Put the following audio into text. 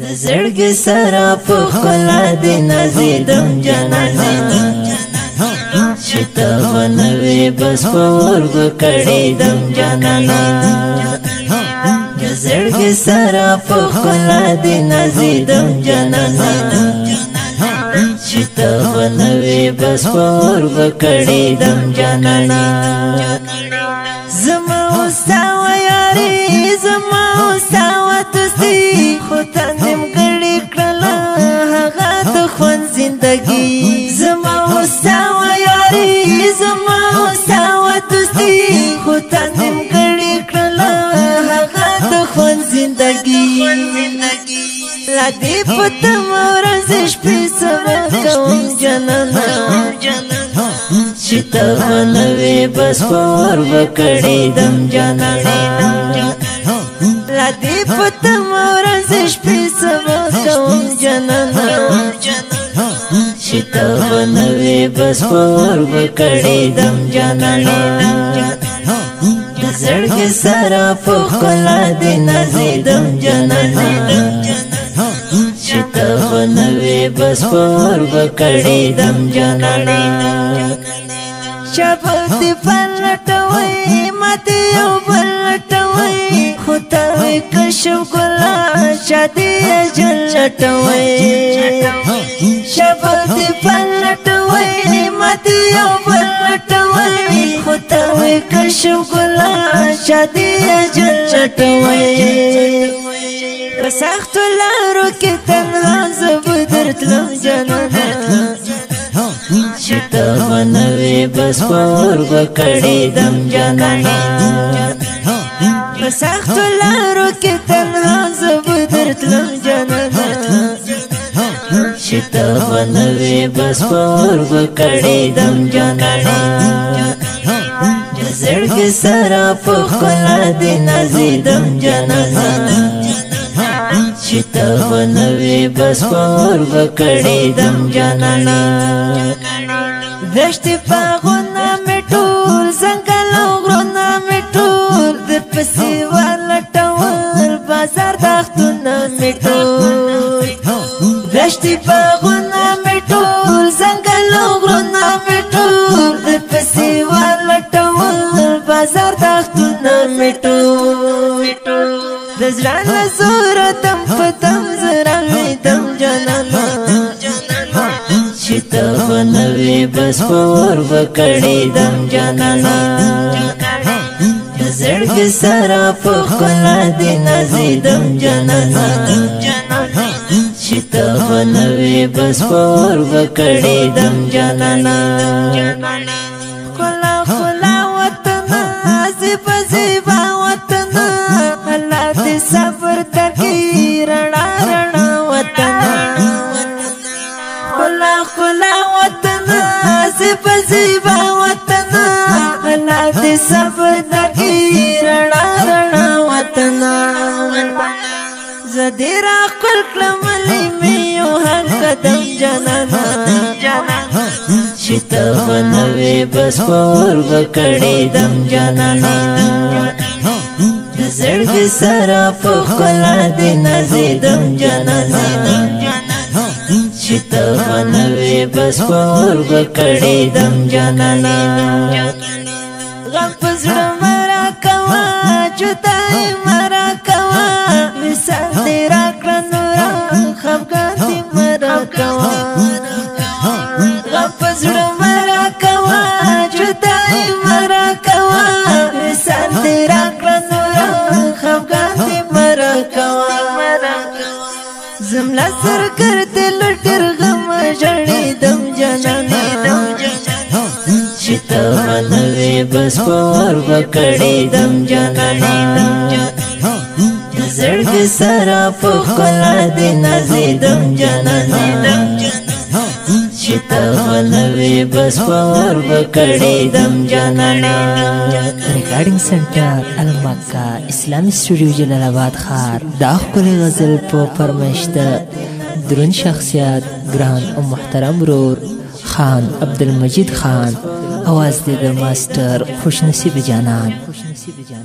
د زړګي سره په خلا دې نزيدم جنان شته ونوي بس په ورغو کړي دم جنان د زړګي سره په خلا دې نزيدم جنان شته ونوي بس په ورغو کړي دم جنان زما واستو یاري زما واستو ما ساو دوستي خو تا نیمګړې کړله هغه د خوند زندګي لا دې په تمه ورځې شپې سبا کوم جانانه چې ته نه وې بس پور وکړې دم جانانه چې ته نوې بس پور وکړې دم جانانه د زړګي سره په خلا دې نازې دم جانانه چې ته نوې بس پور وکړې دم جانانه شپه دې پلټوي ماته یو پلټوي خو ته کښو ګلا شادي جلټوي شبل دی پلټ ویلی مت یو پلټ ویلی خدا وې کښو ګلا شادي اجل چټ وې سخت لارو کې تنها زبدر تلم جنانا چې ته منوي بس پور وکړې دم جنانا سخت لارو کې تنها زبدر تلم جنانا چې ته ونوي بس پور وکړې دم جانا زړګي سره په خلا دې نزيدم جانا چې ته ونوي بس پور وکړې دم جانا دشتي پاغونه مټول زنګل او غرونه مټول د پسې ورلټول بازار دښتونه مټول دشتی باغونه مې ټول ځنګل غرونه مې ټول د پسې ولټول بازار دښتونه مې ټول د زړه له زوره تم په تم زرغې تم جانانه چې ته به نه وې بس په اور به کړې دم جانانه زړګې سره په ښکلا دې نازېدم جانانه چې ته فنوي بس پور وکړې دم جانانا کلا کلا وطن زیب زیبا وطن الله دې صبر تکي رڼا رڼا وطن کلا کلا وطن زیب زیبا وطن الله دې صبر تکي رڼا رڼا وطن زديرا کلم لیمیو هر قدم جانانا چیتا بنوی بس پور بکڑی دم جانانا زړګ سره په کلا دې نازیدم جانانا چیتا بنوی بس پور بکڑی دم جانانا غم پزړه مرا کوا چوتای مرا کوا نصر کرتے لٹر غم جڑی دم جنانے دم جنانے چتا منوے بس پور بکڑی دم جنانے دم جنانے زرگ سرا پکلا دے نازے دم جنانے دم جنانے چې تولوي بس پور بکړې دم جانانا ریکارډینګ سنټر المکا اسلامي سټوډیو جلال آباد خار دا خپل غزل په پرمشته درن شخصیت ګران او محترم رور خان عبدالمجید خان اواز دې د ماستر خوش نصیب جانان